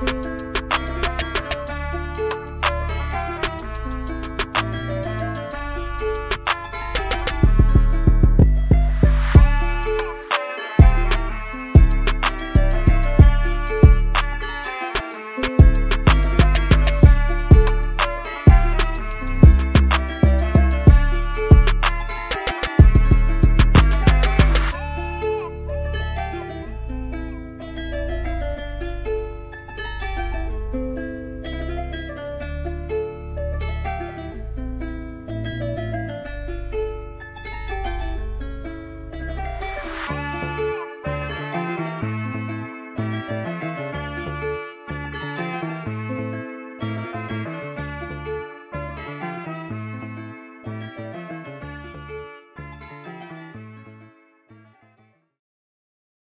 Bye.